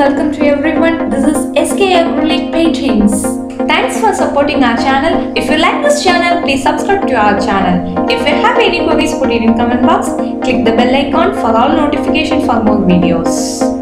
welcome to everyone. This is SK Acrylic Paintings. Thanks for supporting our channel. If you like this channel, please subscribe to our channel. If you have any queries, put it in comment box. Click the bell icon for all notification for more videos.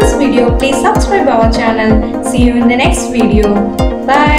This video, please subscribe our channel. See you in the next video. Bye.